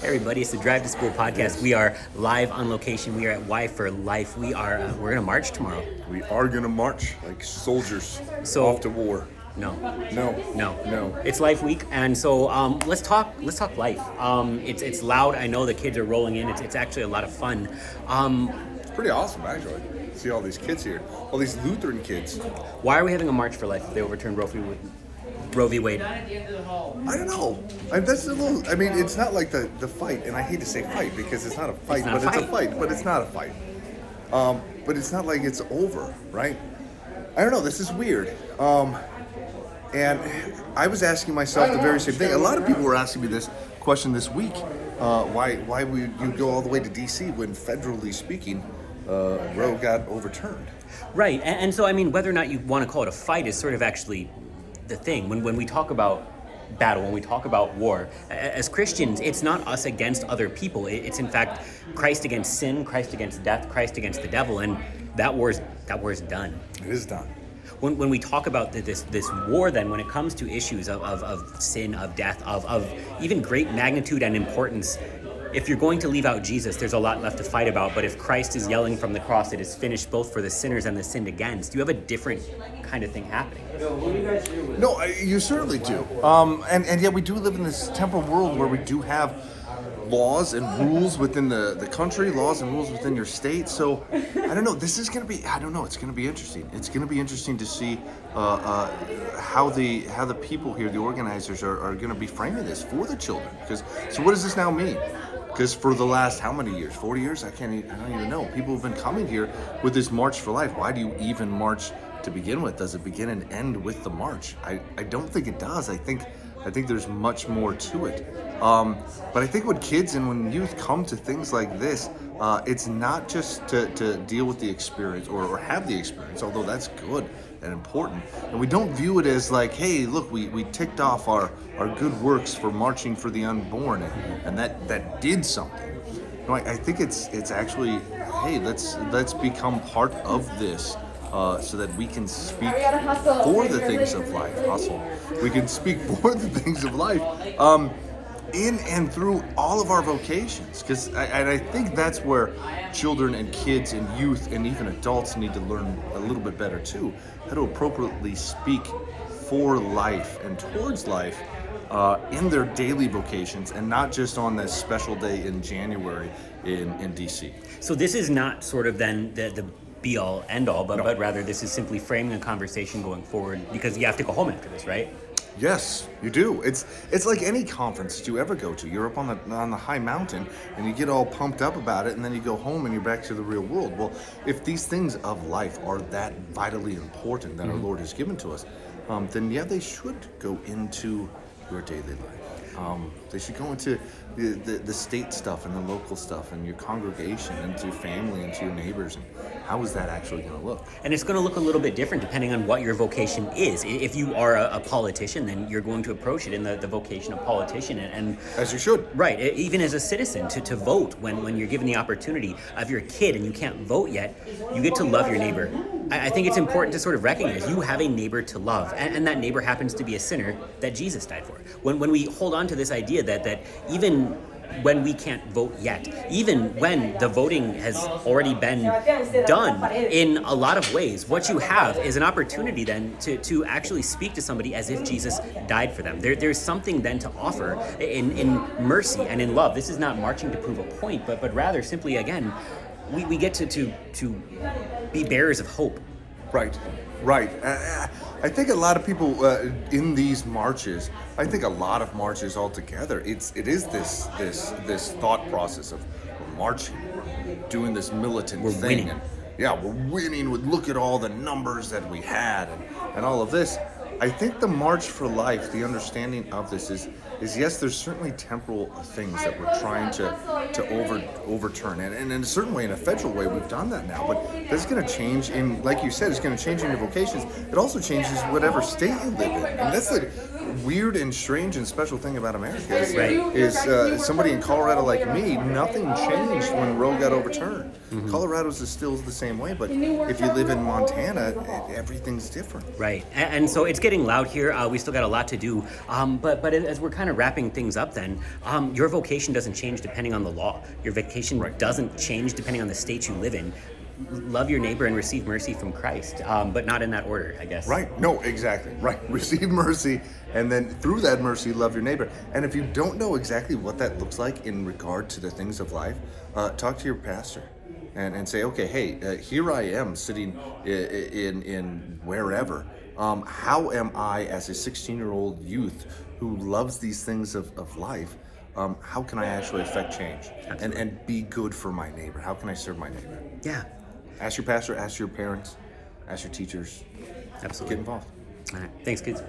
Hey everybody, it's the Drive to School podcast. We are live on location. We are at Y for Life. We are uh, we're gonna march tomorrow. We are gonna march like soldiers So- off to war. No, No, no, no. It's Life Week, and so um, let's talk. Let's talk life. Um, it's it's loud. I know the kids are rolling in. It's, it's actually a lot of fun. Um, It's pretty awesome actually. See all these kids here, all these Lutheran kids. why are we having a march for life if they overturn Roe v. Roe v. Wade. I don't know. I, that's a little. I mean, it's not like the the fight, and I hate to say fight because it's not a fight, not a but it's a fight. fight, but it's not a fight. Um, but it's not like it's over, right? I don't know. This is weird. Um, and I was asking myself the very same thing. A lot of people were asking me this question this week. Uh, why why would you go all the way to D.C. when federally speaking, uh, Roe got overturned? Right, and, and so I mean, whether or not you want to call it a fight is sort of actually the thing. When when we talk about battle, when we talk about war, as Christians, it's not us against other people. It's in fact Christ against sin, Christ against death, Christ against the devil, and that war's that war's done. It is done. When, when we talk about th- this this war, then when it comes to issues of, of, of sin, of death, of, of even great magnitude and importance, if you're going to leave out Jesus, there's a lot left to fight about. But if Christ is yelling from the cross, it is finished both for the sinners and the sinned against, you have a different kind of thing happening. No, you certainly do. Um, and, and yet we do live in this temporal world where we do have laws and rules within the, the country, laws and rules within your state. So I don't know. This is going to be. I don't know. It's going to be interesting. It's going to be interesting to see uh, uh, how the how the people here, the organizers, are, are going to be framing this for the children. Because so what does this now mean? Because for the last how many years? Forty years? I can't. Even, I don't even know. People have been coming here with this March for Life. Why do you even march to begin with? Does it begin and end with the march? I, I don't think it does. I think I think there's much more to it. Um, but I think when kids and when youth come to things like this, uh, it's not just to, to deal with the experience or, or have the experience, although that's good and important. And we don't view it as like, hey, look, we, we ticked off our, our good works for marching for the unborn, and, and that, that did something. No, I, I think it's it's actually, hey, let's let's become part of this. Uh, so that we can speak for the things of life. Hustle. We can speak for the things of life. Um, in and through all of our vocations because and i think that's where children and kids and youth and even adults need to learn a little bit better too how to appropriately speak for life and towards life uh, in their daily vocations and not just on this special day in january in, in dc So this is not sort of then the, the be all end all, but, but rather this is simply framing a conversation going forward because you have to go home after this, right? Yes, you do. It's it's like any conference that you ever go to. You're up on the on the high mountain and you get all pumped up about it, and then you go home and you're back to the real world. Well, if these things of life are that vitally important that our Lord has given to us, um, then yeah, they should go into your daily life. Um, they should go into the, the, the state stuff and the local stuff and your congregation and to your family and to your neighbors. And how is that actually going to look? And it's going to look a little bit different depending on what your vocation is. If you are a, a politician, then you're going to approach it in the, the vocation of politician. And, and As you should. right, even as a citizen, to, to vote when, when you're given the opportunity of your kid and you can't vote yet, you get to love your neighbor. I, I think it's important to sort of recognize you have a neighbor to love, and, and that neighbor happens to be a sinner that Jesus died for. When, when we hold on to this idea that, that even when we can't vote yet, even when the voting has already been done in a lot of ways, what you have is an opportunity then to, to actually speak to somebody as if Jesus died for them. There, there's something then to offer in, in mercy and in love. This is not marching to prove a point, but, but rather simply, again, we, we get to, to, to be bearers of hope. Right, right. Uh, I think a lot of people uh, in these marches. I think a lot of marches altogether. It's it is this this this thought process of we're marching, we're doing this militant We're thing, winning. and yeah, we're winning. With look at all the numbers that we had and and all of this. I think the march for life, the understanding of this is is yes, there's certainly temporal things that we're trying to to over overturn, and, and in a certain way, in a federal way, we've done that now. But that's going to change in, like you said, it's going to change in your vocations. It also changes whatever state you live in, and that's the weird and strange and special thing about America is, Right. is uh, somebody in Colorado like me, nothing changed when Roe got overturned. Mm-hmm. Colorado's is still the same way, but if you live in Montana, everything's different. Right, and, and so it's getting loud here. Uh, we still got a lot to do, um, but but as we're kind of wrapping things up, then um, your vocation doesn't change depending on the law. Your vocation Right. doesn't change depending on the state you live in. Love your neighbor and receive mercy from Christ, um, but not in that order, I guess. Right. No, exactly. Right. Receive mercy, and then through that mercy, love your neighbor. And if you don't know exactly what that looks like in regard to the things of life, uh, talk to your pastor. And, and say, okay, hey, uh, here I am sitting i- i- in in wherever. Um, how am I, as a 16 year old youth who loves these things of, of life, um, how can I actually affect change and, and be good for my neighbor? How can I serve my neighbor? Yeah, Ask your pastor, ask your parents, ask your teachers, absolutely. get involved. All right, thanks, kids.